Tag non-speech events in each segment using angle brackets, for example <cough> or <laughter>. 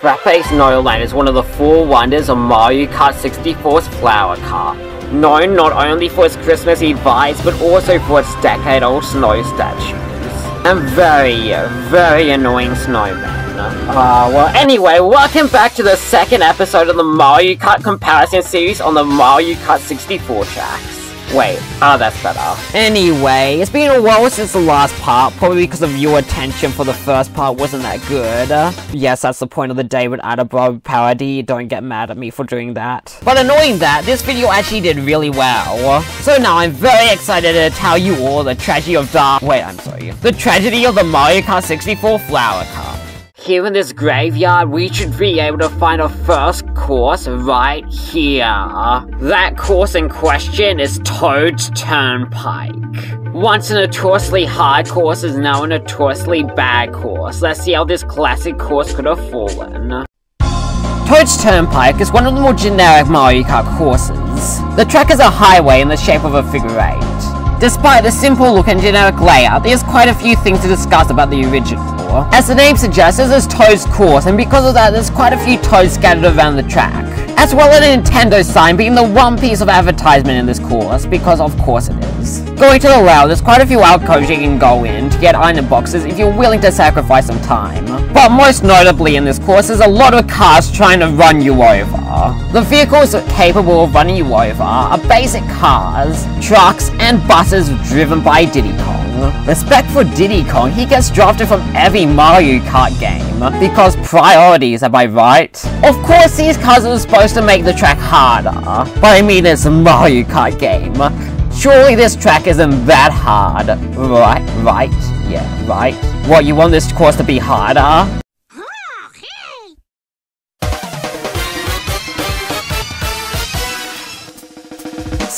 Frappe Snowland is one of the four wonders of Mario Kart 64's Flower Cup, known not only for its Christmassy vibes but also for its decade-old snow statues. And very, very annoying snowmen. Uh, well anyway, welcome back to the second episode of the Mario Kart comparison series on the Mario Kart 64 tracks. Wait, oh that's better. Anyway, it's been a while since the last part, probably because of your attention for the first part wasn't that good. Yes, that's the point of the day David Attenborough parody, don't get mad at me for doing that. But annoying that, this video actually did really well. So now I'm very excited to tell you all the tragedy of the- wait, I'm sorry. The tragedy of the Mario Kart 64 Flower Cup. Here in this graveyard, we should be able to find a first course right here. That course in question is Toad's Turnpike. Once a notoriously hard course is now a notoriously bad course. Let's see how this classic course could have fallen. Toad's Turnpike is one of the more generic Mario Kart courses. The track is a highway in the shape of a figure eight. Despite the simple look and generic layout, there's quite a few things to discuss about the original. As the name suggests, this is Toad's course, and because of that, there's quite a few toads scattered around the track. As well as a Nintendo sign being the one piece of advertisement in this course, because of course it is. Going to the rail, there's quite a few alcoves you can go in to get item boxes if you're willing to sacrifice some time. But most notably in this course is a lot of cars trying to run you over. The vehicles capable of running you over are basic cars, trucks, and buses driven by Diddy Kong. Respect for Diddy Kong, he gets drafted from every Mario Kart game, because priorities, am I right? Of course these cars are supposed to make the track harder, but I mean it's a Mario Kart game. Surely this track isn't that hard, right? Right? Yeah, right? What, you want this course to be harder?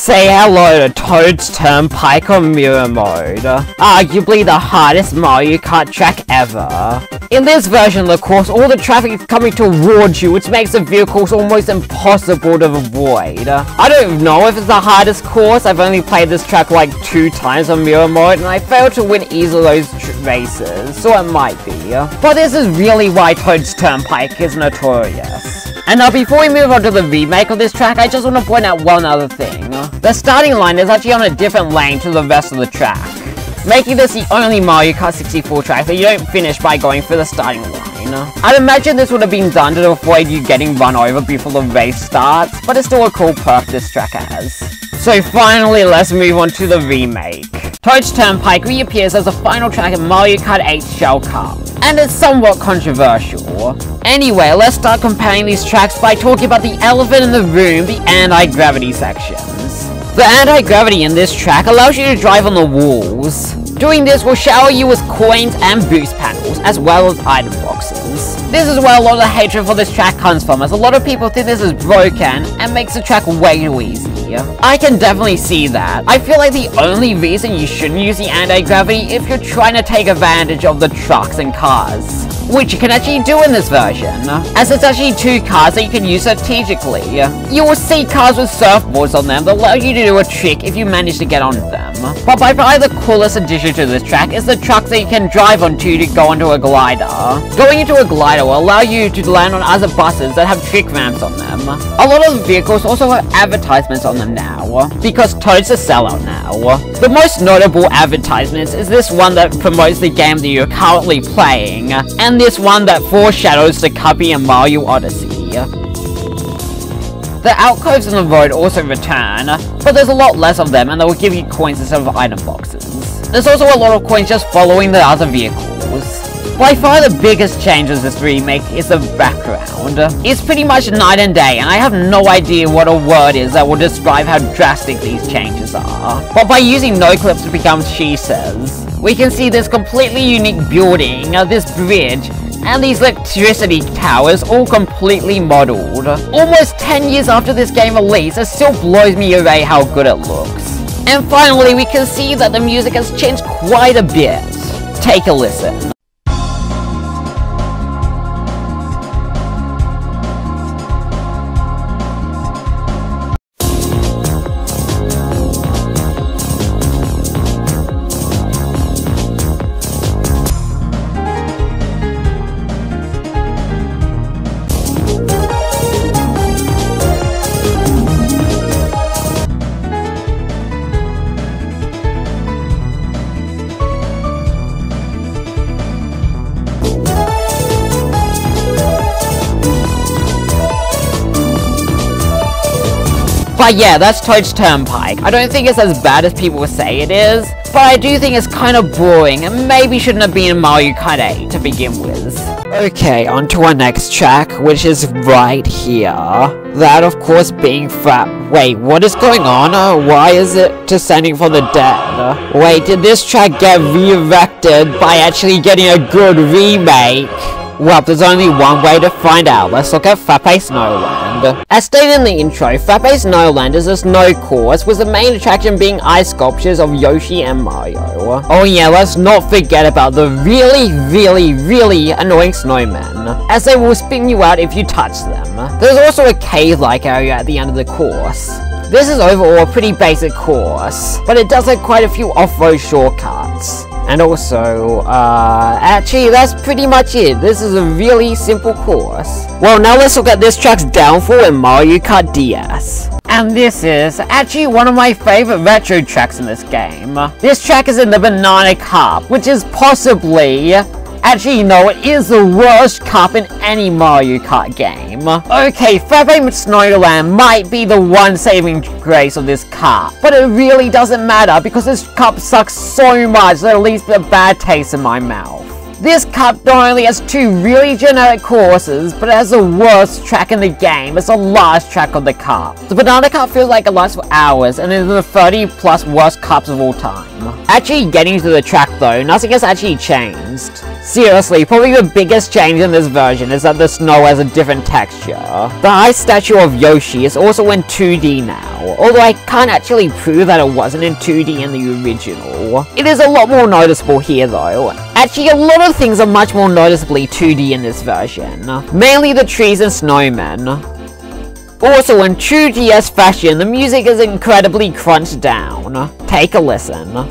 Say hello to Toad's Turnpike on Mirror Mode, arguably the hardest Mario Kart track ever. In this version of the course, all the traffic is coming towards you, which makes the vehicles almost impossible to avoid. I don't know if it's the hardest course, I've only played this track like two times on Mirror Mode, and I failed to win either of those races, so it might be. But this is really why Toad's Turnpike is notorious. And now before we move on to the remake of this track, I just want to point out one other thing. The starting line is actually on a different lane to the rest of the track, making this the only Mario Kart 64 track that you don't finish by going for the starting line. I'd imagine this would have been done to avoid you getting run over before the race starts, but it's still a cool perk this track has. So finally, let's move on to the remake. Toad's Turnpike reappears as the final track in Mario Kart 8 Shell Cup, and it's somewhat controversial. Anyway, let's start comparing these tracks by talking about the elephant in the room, the anti-gravity sections. The anti-gravity in this track allows you to drive on the walls. Doing this will shower you with coins and boost panels, as well as item boxes. This is where a lot of the hatred for this track comes from, as a lot of people think this is broken and makes the track way too easy. I can definitely see that. I feel like the only reason you shouldn't use the anti-gravity if you're trying to take advantage of the trucks and cars. Which you can actually do in this version, as it's actually two cars that you can use strategically. You will see cars with surfboards on them that allow you to do a trick if you manage to get onto them. But by far the coolest addition to this track is the truck that you can drive onto to go onto a glider. Going into a glider will allow you to land on other buses that have trick ramps on them. A lot of vehicles also have advertisements on them now, because Toad's a sellout now. The most notable advertisements is this one that promotes the game that you're currently playing, and this one that foreshadows the Cubby and Mario Odyssey. The alcoves on the road also return, but there's a lot less of them and they will give you coins instead of item boxes. There's also a lot of coins just following the other vehicles. By far the biggest change of this remake is the background. It's pretty much night and day, and I have no idea what a word is that will describe how drastic these changes are. But by using Noclip to become She Says, we can see this completely unique building, uh, this bridge, and these electricity towers all completely modeled. Almost 10 years after this game release, it still blows me away how good it looks. And finally, we can see that the music has changed quite a bit. Take a listen. But yeah, that's Toad's Turnpike. I don't think it's as bad as people say it is, but I do think it's kind of boring and maybe shouldn't have been in Mario Kart 8 to begin with. Okay, on to our next track, which is right here. That, of course, being Fat. Wait, what is going on? Uh, why is it Descending from the Dead? Wait, did this track get re-erected by actually getting a good remake? Well, there's only one way to find out. Let's look at Fat Face Frappe As stated in the intro, Frappe Snowland is a snow course with the main attraction being ice sculptures of Yoshi and Mario. Oh yeah, let's not forget about the really, really, really annoying snowmen, as they will spin you out if you touch them. There's also a cave-like area at the end of the course. This is overall a pretty basic course, but it does have quite a few off-road shortcuts. And also, uh, actually, that's pretty much it. This is a really simple course. Well, now let's look at this track's downfall in Mario Kart DS. And this is actually one of my favorite retro tracks in this game. This track is in the Banana Cup, which is possibly Actually, no, it is the worst cup in any Mario Kart game. Okay, Frappe Snowland might be the one saving grace of this cup, but it really doesn't matter because this cup sucks so much that it leaves a bad taste in my mouth. This cup not only has two really generic courses, but it has the worst track in the game. It's the last track on the cup. The Banana Cup feels like it lasts for hours, and is the 30 plus worst cups of all time. Actually getting to the track though, nothing has actually changed. Seriously, probably the biggest change in this version is that the snow has a different texture. The ice statue of Yoshi is also in 2D now, although I can't actually prove that it wasn't in 2D in the original. It is a lot more noticeable here though. Actually, a lot of things are much more noticeably 2D in this version, mainly the trees and snowmen. Also, in true DS fashion, the music is incredibly crunched down. Take a listen.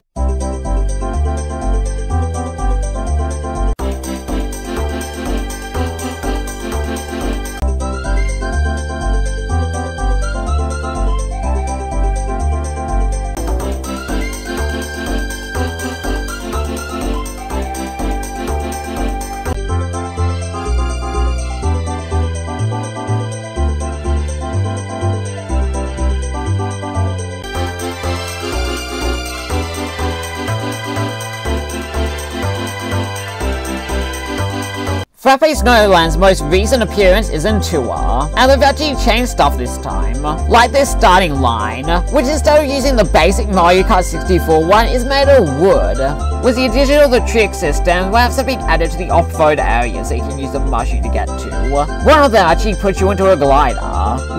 Frappe Snowland's most recent appearance is in Tour, and they've actually changed stuff this time. Like their starting line, which instead of using the basic Mario Kart 64 one is made of wood. With the addition of the trick system, ramps have been added to the off-road area so you can use the mushy to get to. One of them actually puts you into a glider.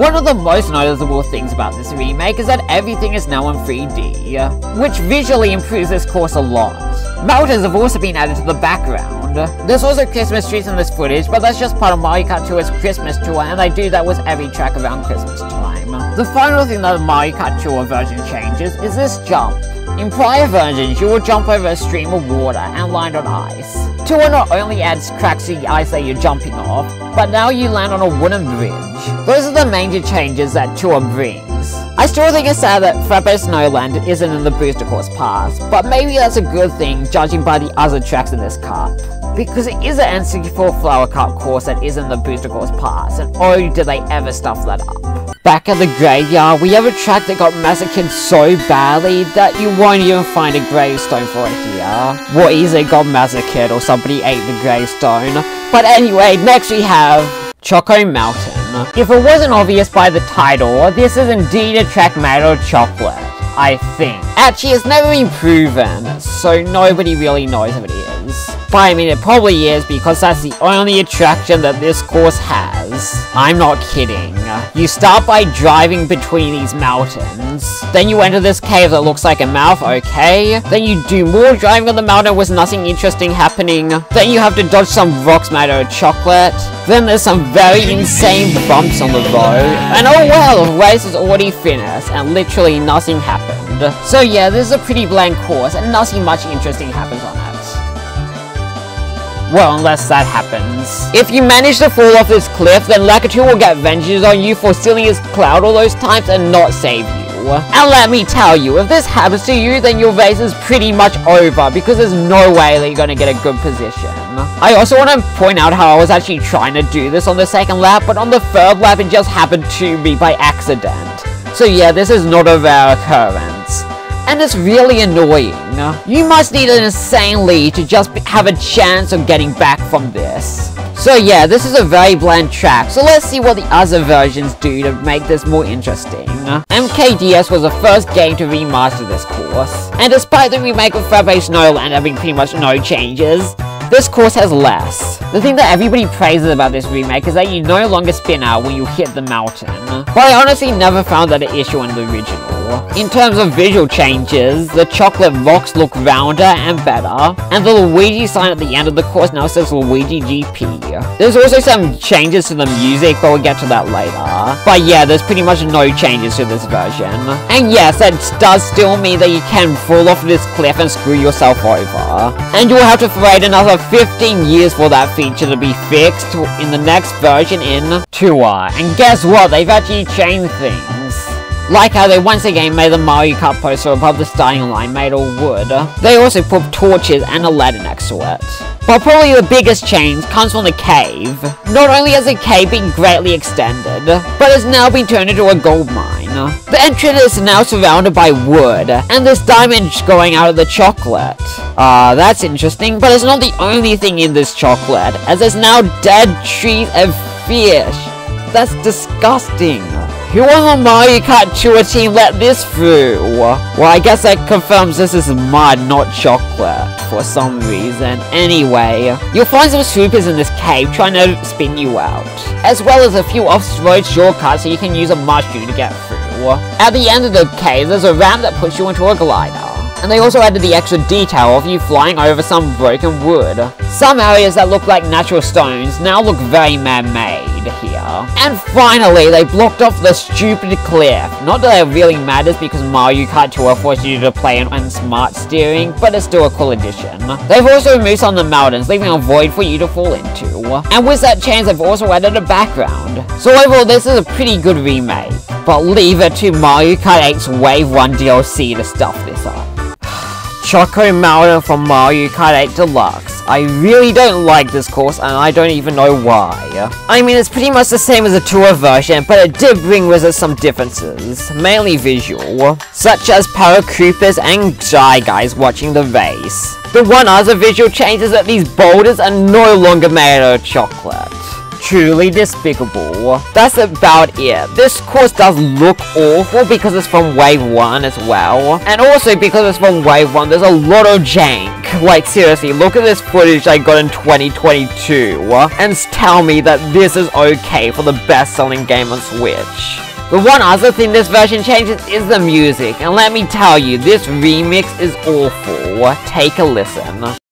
One of the most noticeable things about this remake is that everything is now in 3D, which visually improves this course a lot. Mountains have also been added to the background. There's also Christmas trees in this footage, but that's just part of Mario Kart Tour's Christmas tour, and I do that with every track around Christmas time. The final thing that the Mario Kart Tour version changes is this jump. In prior versions, you will jump over a stream of water and land on ice. Tour not only adds cracks to the ice that you're jumping off, but now you land on a wooden bridge. Those are the major changes that Tour brings. I still think it's sad that Frappe Snowland isn't in the Booster Course Pass, but maybe that's a good thing judging by the other tracks in this cup. Because it is an N64 Flower Cup course that isn't the Booster Course Pass, and oh did they ever stuff that up. Back at the graveyard, we have a track that got massacred so badly that you won't even find a gravestone for it here. What is it got massacred or somebody ate the gravestone? But anyway, next we have Choco Mountain. If it wasn't obvious by the title, this is indeed a track made of chocolate. I think. Actually, it's never been proven, so nobody really knows if it is. I mean, it probably is because that's the only attraction that this course has. I'm not kidding. You start by driving between these mountains. Then you enter this cave that looks like a mouth, okay. Then you do more driving on the mountain with nothing interesting happening. Then you have to dodge some rocks made out of chocolate. Then there's some very insane bumps on the road. And oh well, the race is already finished and literally nothing happened. So yeah, this is a pretty blank course and nothing much interesting happens on it. Well, unless that happens. If you manage to fall off this cliff, then Lakitu will get vengeance on you for stealing his cloud all those times and not save you. And let me tell you, if this happens to you, then your race is pretty much over, because there's no way that you're gonna get a good position. I also want to point out how I was actually trying to do this on the second lap, but on the third lap it just happened to me by accident. So yeah, this is not a rare occurrence. And it's really annoying. You must need an insane lead to just have a chance of getting back from this. So yeah, this is a very bland track, so let's see what the other versions do to make this more interesting. MKDS was the first game to remaster this course, and despite the remake of Fat-Faced Snowland having pretty much no changes, this course has less. The thing that everybody praises about this remake is that you no longer spin out when you hit the mountain. But I honestly never found that an issue in the original. In terms of visual changes, the chocolate rocks look rounder and better, and the Luigi sign at the end of the course now says Luigi GP. There's also some changes to the music, but we'll get to that later. But yeah, there's pretty much no changes to this version. And yes, that does still mean that you can fall off this cliff and screw yourself over. And you'll have to wait another 15 years for that feature to be fixed in the next version in Tour. And guess what? They've actually changed things. Like how they once again made the Mario Kart poster above the starting line made of wood. They also put torches and a ladder next to it. But probably the biggest change comes from the cave. Not only has the cave been greatly extended, but has now been turned into a gold mine. The entrance is now surrounded by wood, and there's diamonds going out of the chocolate. Ah, uh, that's interesting, but it's not the only thing in this chocolate, as there's now dead trees and fish. That's disgusting. Who on Mario Kart Tour team let this through? Well, I guess that confirms this is mud, not chocolate, for some reason. Anyway, you'll find some Swoopers in this cave trying to spin you out, as well as a few off-road shortcuts so you can use a mushroom to get through. At the end of the cave, there's a ramp that puts you into a glider. And they also added the extra detail of you flying over some broken wood. Some areas that look like natural stones now look very man-made here. And finally, they blocked off the stupid cliff. Not that it really matters because Mario Kart Tour forces you to play on smart steering, but it's still a cool addition. They've also removed some of the mountains, leaving a void for you to fall into. And with that change, they've also added a background. So overall, this is a pretty good remake. But leave it to Mario Kart 8's Wave 1 DLC to stuff this up. <sighs> Choco Mountain from Mario Kart 8 Deluxe. I really don't like this course and I don't even know why. I mean it's pretty much the same as the tour version but it did bring with it some differences, mainly visual, such as paratroopers and shy guys watching the race. The one other visual change is that these boulders are no longer made out of chocolate truly despicable. That's about it. This course does look awful because it's from Wave 1 as well. And also because it's from Wave 1, there's a lot of jank. Like seriously, look at this footage I got in 2022 and tell me that this is okay for the best-selling game on Switch. The one other thing this version changes is the music, and let me tell you, this remix is awful. Take a listen.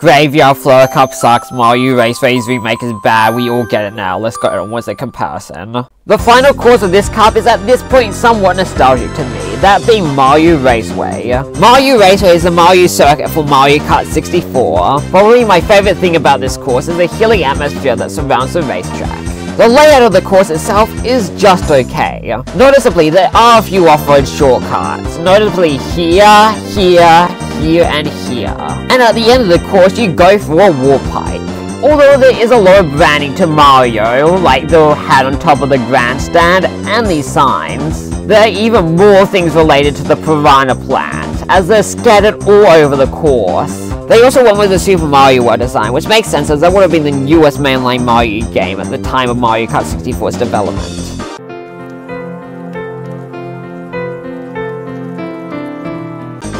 Graveyard Flower Cup sucks, Mario Race Race Remake is bad, we all get it now, let's go on with the comparison. The final course of this cup is at this point somewhat nostalgic to me, that being Mario Raceway. Mario Raceway is a Mario circuit for Mario Kart 64. Probably my favorite thing about this course is the hilly atmosphere that surrounds the racetrack. The layout of the course itself is just okay. Noticeably, there are a few off-road shortcuts, notably here, here, here, and here. And at the end of the course, you go for a warp pipe. although there is a lot of branding to Mario, like the hat on top of the grandstand and these signs. There are even more things related to the Piranha plant, as they're scattered all over the course. They also went with the Super Mario World design, which makes sense as that would have been the newest mainline Mario game at the time of Mario Kart 64's development.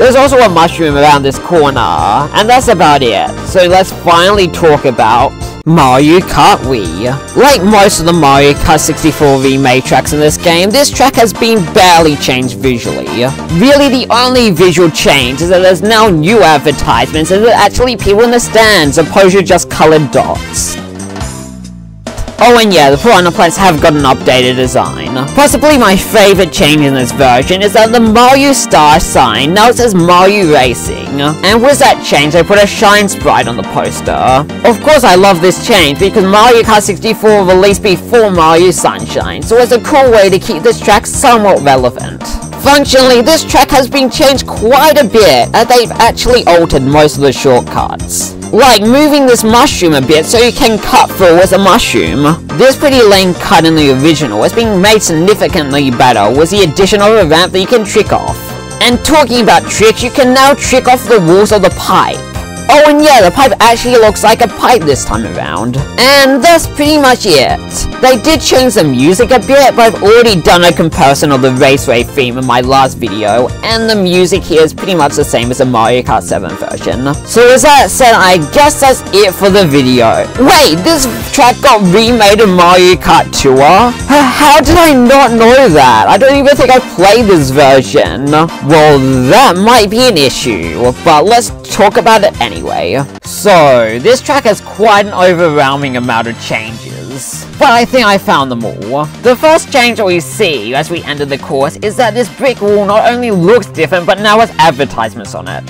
There's also a mushroom around this corner, and that's about it. So let's finally talk about Mario Kart Wii. Like most of the Mario Kart 64 remake tracks in this game, this track has been barely changed visually. Really the only visual change is that there's now new advertisements and are actually people in the stands opposed to just colored dots. Oh and yeah, the Piranha plants have got an updated design. Possibly my favourite change in this version is that the Mario Star sign now says Mario Racing. And with that change, they put a Shine Sprite on the poster. Of course I love this change because Mario Kart 64 released before Mario Sunshine, so it's a cool way to keep this track somewhat relevant. Functionally, this track has been changed quite a bit, as they've actually altered most of the shortcuts. Like moving this mushroom a bit so you can cut through with a mushroom. This pretty lame cut in the original has been made significantly better with the addition of a ramp that you can trick off. And talking about tricks, you can now trick off the walls of the pipe. Oh, and yeah, the pipe actually looks like a pipe this time around. And that's pretty much it. They did change the music a bit, but I've already done a comparison of the Raceway theme in my last video, and the music here is pretty much the same as the Mario Kart 7 version. So with that said, I guess that's it for the video. Wait, this track got remade in Mario Kart Tour? How did I not know that? I don't even think I played this version. Well, that might be an issue, but let's talk about it anyway. So, this track has quite an overwhelming amount of changes, but I think I found them all. The first change we see as we enter the course is that this brick wall not only looks different, but now has advertisements on it.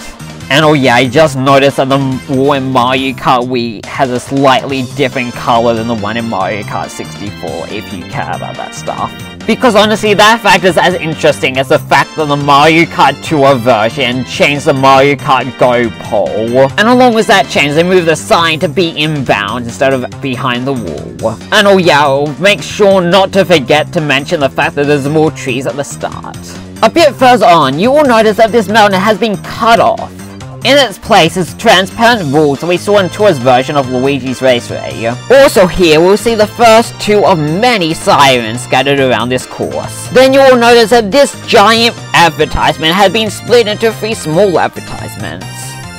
And oh yeah, I just noticed that the wall in Mario Kart Wii has a slightly different color than the one in Mario Kart 64, if you care about that stuff. Because honestly, that fact is as interesting as the fact that the Mario Kart Tour version changed the Mario Kart Go pole. And along with that change, they moved the sign to be inbound instead of behind the wall. And oh yeah, make sure not to forget to mention the fact that there's more trees at the start. A bit further on, you will notice that this mountain has been cut off. In its place is transparent rules that we saw in Tour's version of Luigi's Raceway. Also here, we'll see the first two of many sirens scattered around this course. Then you will notice that this giant advertisement has been split into three small advertisements.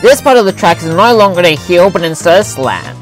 This part of the track is no longer a hill but instead a slant.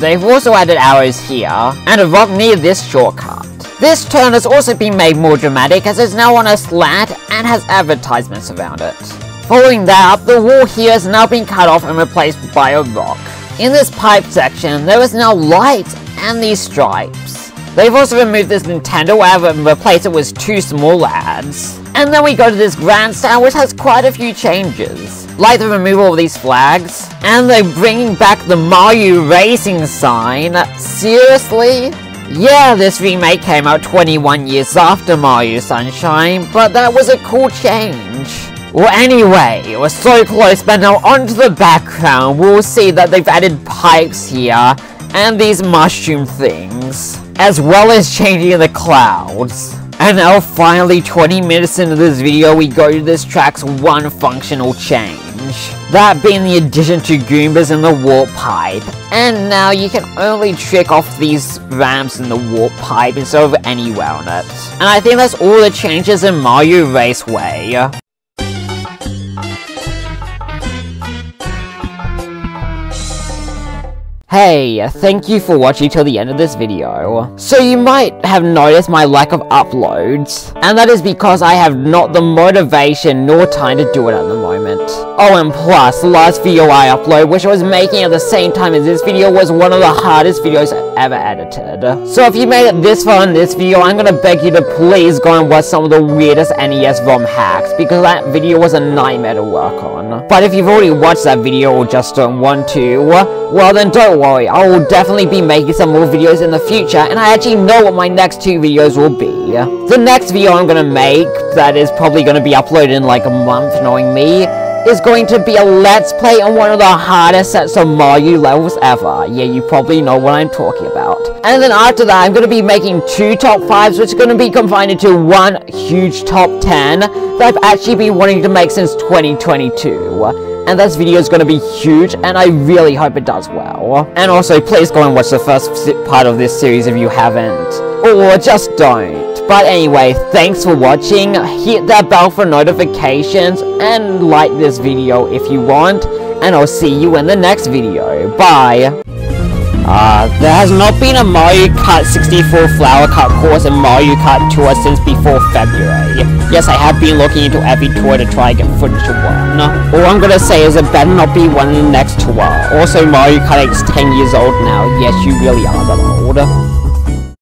They've also added arrows here, and a rock near this shortcut. This turn has also been made more dramatic as it's now on a slant and has advertisements around it. Following that the wall here has now been cut off and replaced by a rock. In this pipe section, there is now light and these stripes. They've also removed this Nintendo ad and replaced it with two small ads. And then we go to this grandstand which has quite a few changes. Like the removal of these flags, and they're bringing back the Mario Racing sign. Seriously? Yeah, this remake came out 21 years after Mario Sunshine, but that was a cool change. Well, anyway, we're so close, but now onto the background, we'll see that they've added pipes here, and these mushroom things, as well as changing the clouds. And now finally, 20 minutes into this video, we go to this track's one functional change. That being the addition to Goombas in the warp pipe. And now you can only trick off these ramps in the warp pipe instead of anywhere on it. And I think that's all the changes in Mario Raceway. Hey, thank you for watching till the end of this video. So you might have noticed my lack of uploads, and that is because I have not the motivation nor time to do it at the moment. Oh, and plus, the last video I uploaded, which I was making at the same time as this video, was one of the hardest videos I've ever edited. So if you made it this far in this video, I'm gonna beg you to please go and watch some of the weirdest NES ROM hacks, because that video was a nightmare to work on. But if you've already watched that video or just don't want to, well then don't worry, I will definitely be making some more videos in the future, and I actually know what my next two videos will be. The next video I'm gonna make, that is probably gonna be uploaded in like a month, knowing me, is going to be a let's play on one of the hardest sets of Mario levels ever. Yeah, you probably know what I'm talking about. And then after that, I'm going to be making two top 5s, which are going to be combined into one huge top 10 that I've actually been wanting to make since 2022 and this video is going to be huge, and I really hope it does well. And also, please go and watch the first part of this series if you haven't. Or just don't. But anyway, thanks for watching, hit that bell for notifications, and like this video if you want, and I'll see you in the next video. Bye! Uh, there has not been a Mario Kart 64 Flower Cup course in Mario Kart Tour since before February. Yes, I have been looking into every tour to try and get footage of one. All I'm gonna say is it better not be one in the next tour. Also, Mario Kart 8 is 10 years old now. Yes, you really are that old.